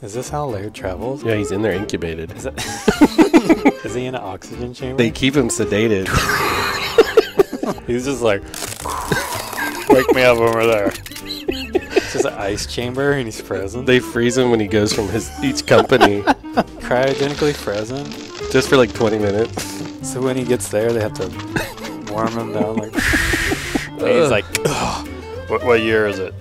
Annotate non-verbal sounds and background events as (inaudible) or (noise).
Is this how Laird travels? Yeah, he's in there incubated. Is, that (laughs) is he in an oxygen chamber? They keep him sedated. (laughs) He's just like, wake me up over there. It's just an ice chamber and he's frozen. they freeze him when he goes from his each company (laughs) cryogenically frozen. just for like 20 minutes. So when he gets there, they have to warm him down. Like, he's like, what, what year is it?